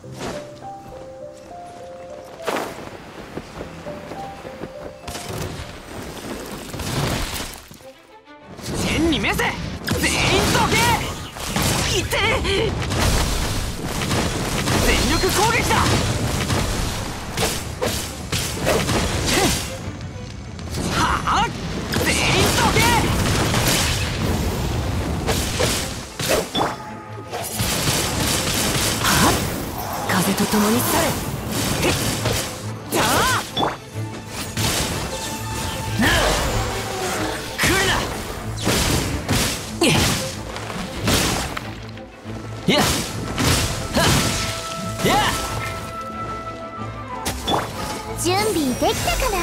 天に召せ全員どけいて全力攻撃だ共に去れ。じゃあ来るな。いやっはっ。やっ。準備できたかな？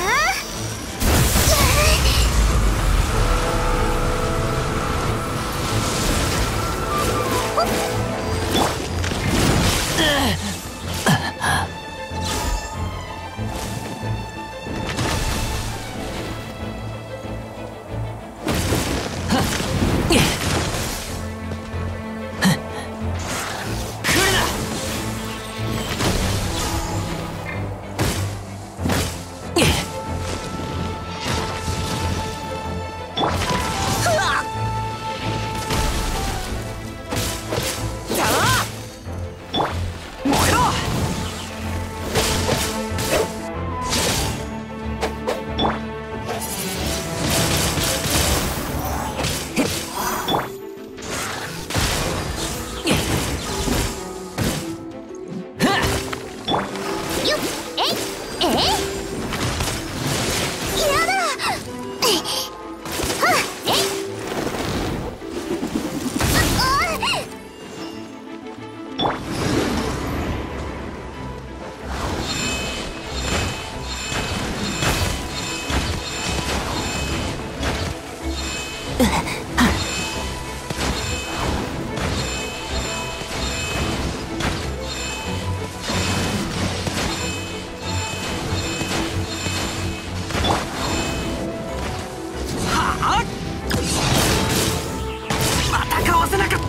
いまたかわせなかった。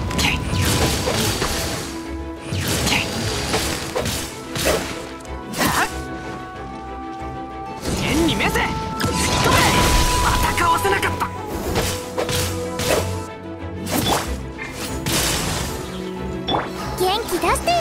元気出してよ。